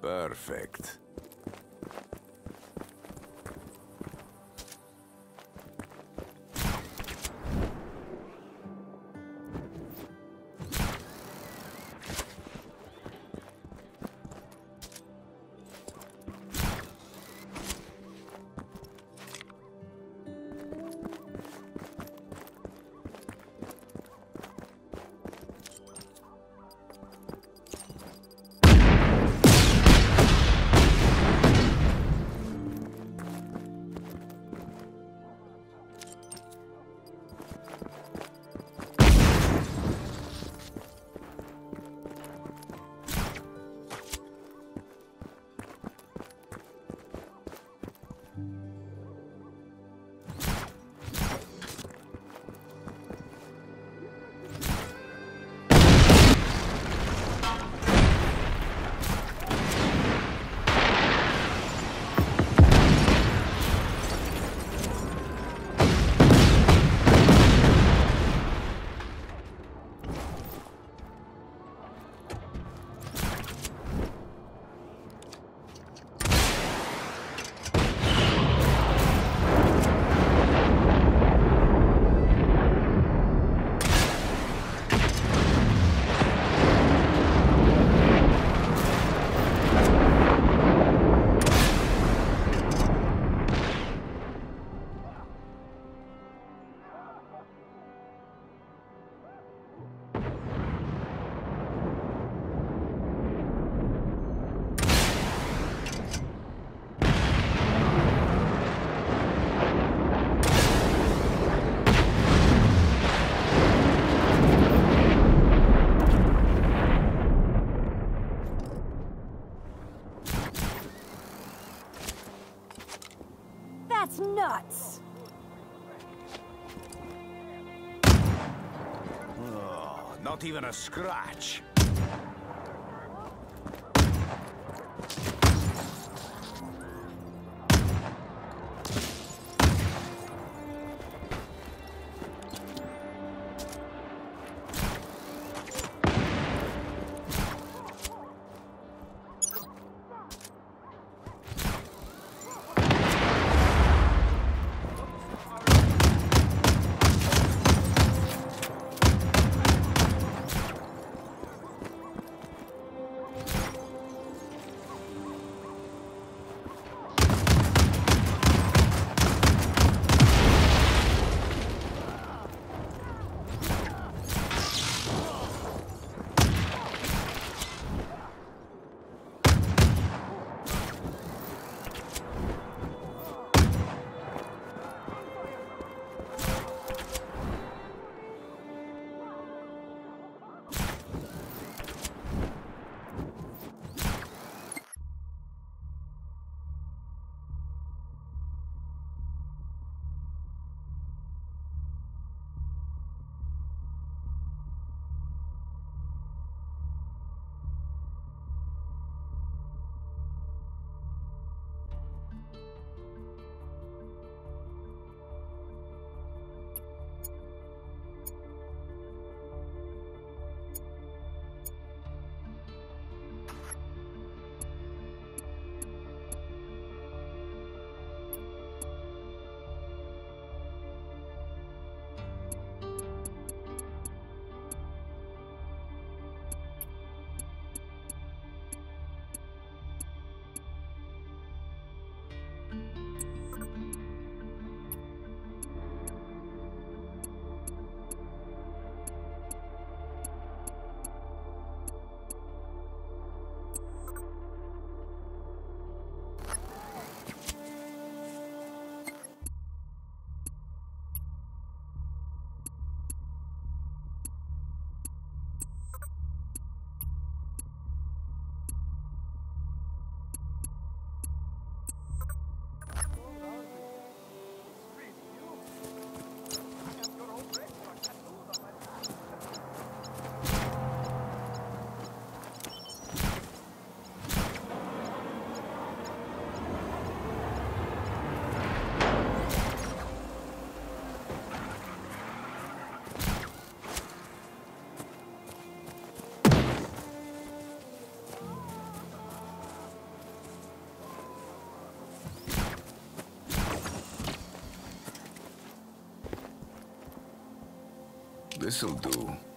Perfect. Not even a scratch. This'll do.